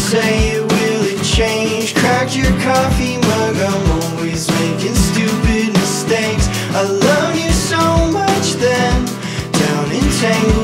say it, will it change? Cracked your coffee mug, I'm always making stupid mistakes I love you so much then, down in Tango